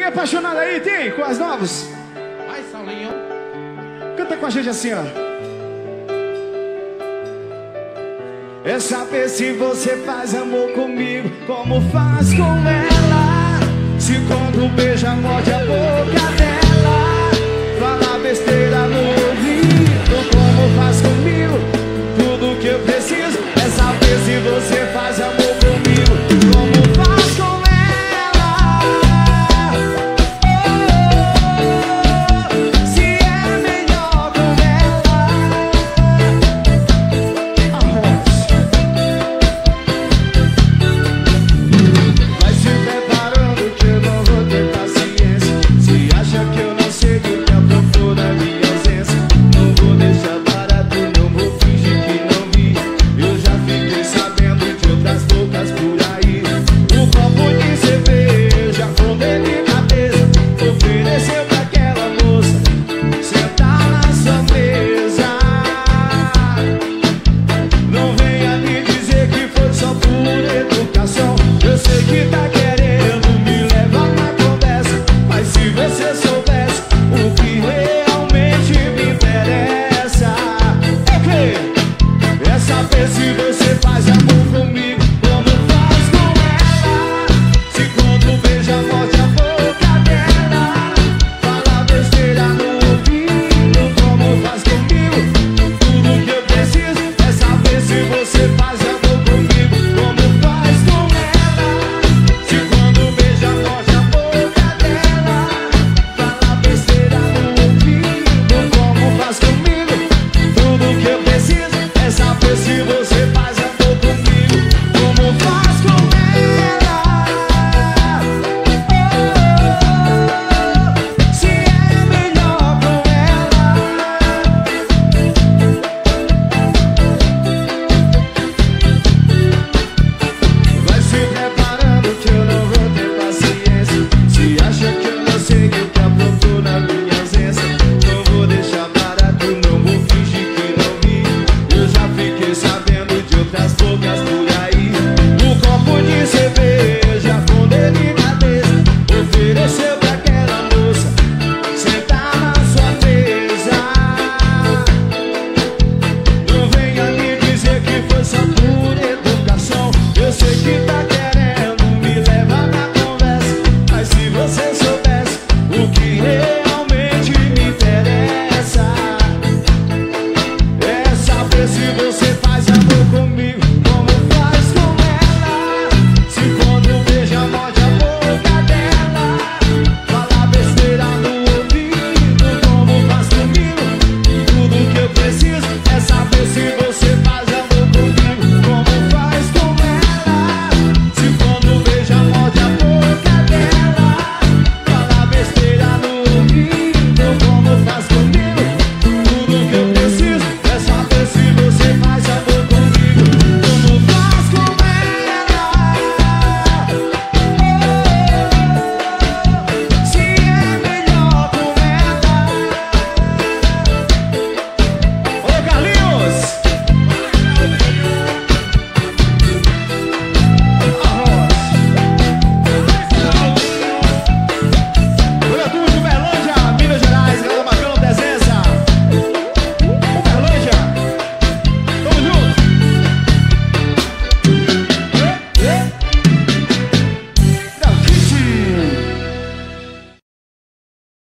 alguém apaixonado aí? Tem? Com as novas? Vai, Saulinho. Canta com a gente assim, ó. É saber se você faz amor comigo, como faz com ela. Se quando beija, morde a